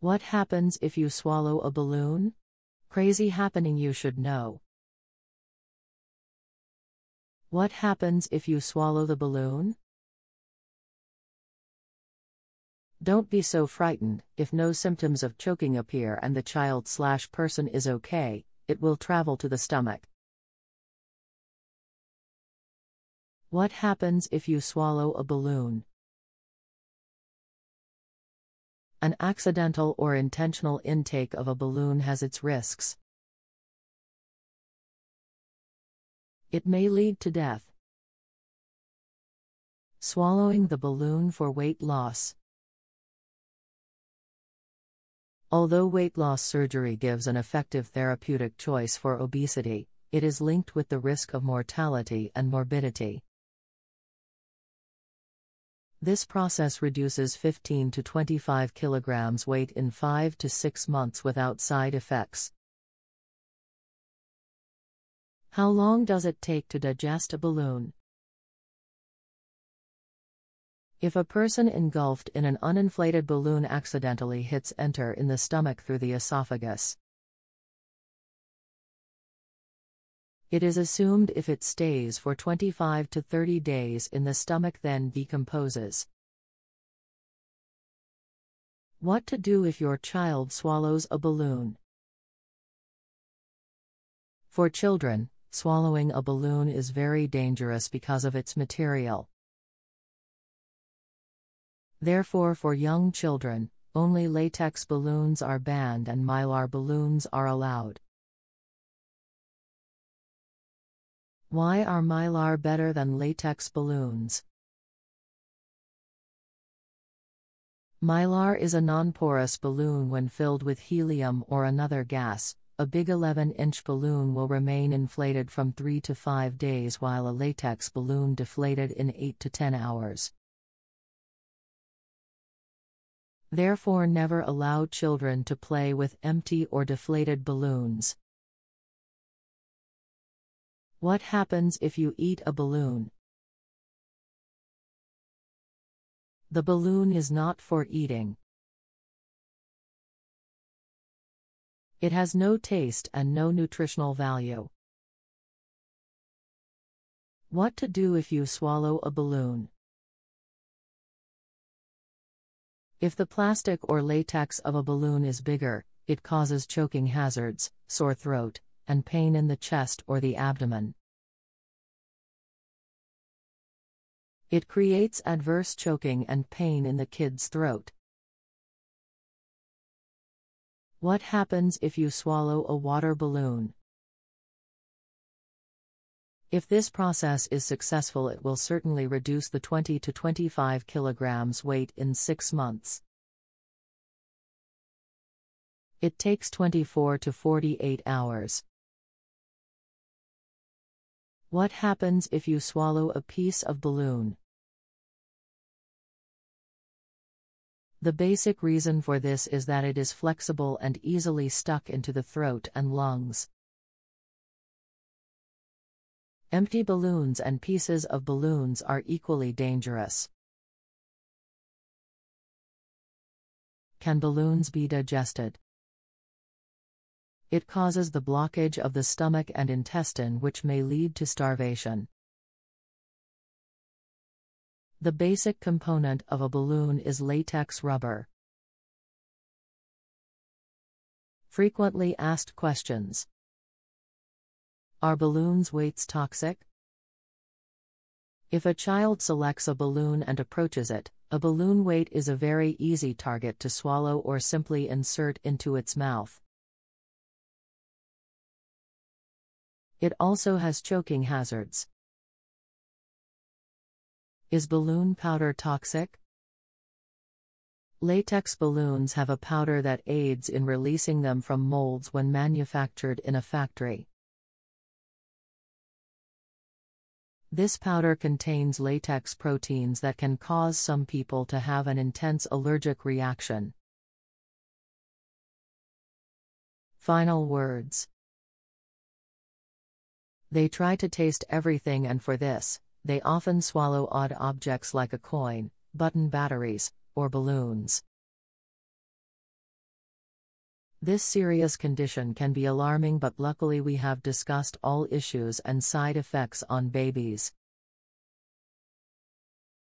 What happens if you swallow a balloon? Crazy happening you should know. What happens if you swallow the balloon? Don't be so frightened, if no symptoms of choking appear and the child slash person is okay, it will travel to the stomach. What happens if you swallow a balloon? An accidental or intentional intake of a balloon has its risks. It may lead to death. Swallowing the balloon for weight loss. Although weight loss surgery gives an effective therapeutic choice for obesity, it is linked with the risk of mortality and morbidity. This process reduces 15 to 25 kilograms weight in 5 to 6 months without side effects. How long does it take to digest a balloon? If a person engulfed in an uninflated balloon accidentally hits enter in the stomach through the esophagus, It is assumed if it stays for 25 to 30 days in the stomach then decomposes. What to do if your child swallows a balloon? For children, swallowing a balloon is very dangerous because of its material. Therefore, for young children, only latex balloons are banned and mylar balloons are allowed. Why are mylar better than latex balloons? Mylar is a non-porous balloon when filled with helium or another gas. A big 11-inch balloon will remain inflated from 3 to 5 days while a latex balloon deflated in 8 to 10 hours. Therefore never allow children to play with empty or deflated balloons. What happens if you eat a balloon? The balloon is not for eating. It has no taste and no nutritional value. What to do if you swallow a balloon? If the plastic or latex of a balloon is bigger, it causes choking hazards, sore throat, and pain in the chest or the abdomen. It creates adverse choking and pain in the kid's throat. What happens if you swallow a water balloon? If this process is successful, it will certainly reduce the 20 to 25 kilograms weight in 6 months. It takes 24 to 48 hours. What happens if you swallow a piece of balloon? The basic reason for this is that it is flexible and easily stuck into the throat and lungs. Empty balloons and pieces of balloons are equally dangerous. Can balloons be digested? It causes the blockage of the stomach and intestine, which may lead to starvation. The basic component of a balloon is latex rubber. Frequently asked questions Are balloons' weights toxic? If a child selects a balloon and approaches it, a balloon weight is a very easy target to swallow or simply insert into its mouth. It also has choking hazards. Is balloon powder toxic? Latex balloons have a powder that aids in releasing them from molds when manufactured in a factory. This powder contains latex proteins that can cause some people to have an intense allergic reaction. Final words they try to taste everything, and for this, they often swallow odd objects like a coin, button batteries, or balloons. This serious condition can be alarming, but luckily, we have discussed all issues and side effects on babies.